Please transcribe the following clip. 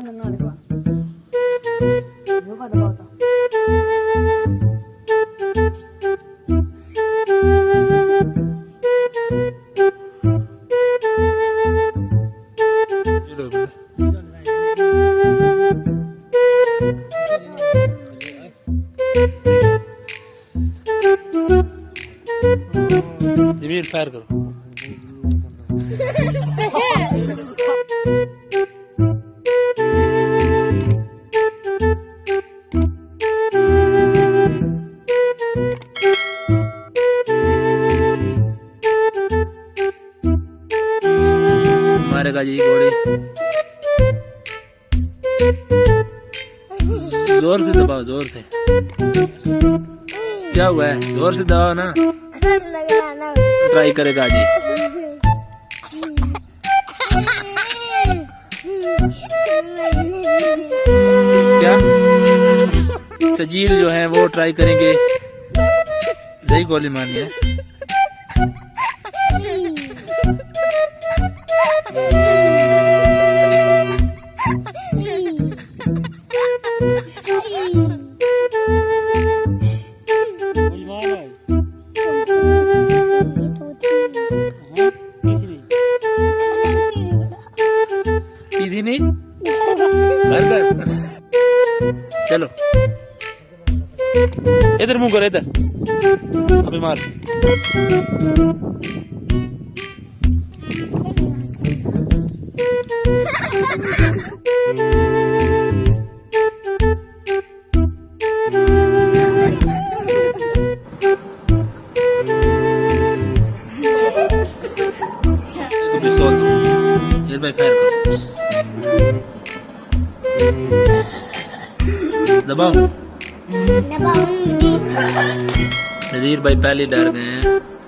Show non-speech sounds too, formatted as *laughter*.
Annem ne. Demir Fergo. *laughs* मारेगा जी घोड़ी ज़ोर से दबाओ, ज़ोर से। क्या हुआ है? ज़ोर से दबाओ ना। ट्राई करेगा जी। क्या? सजील जो है वो ट्राई करेंगे। सही गोली मारनी है। सीधी नहीं? घर घर। चलो। इधर मुंह कर इधर अभी मार पिस्तौल दो हियर भाई *laughs* नजीर भाई पहले डर गए हैं।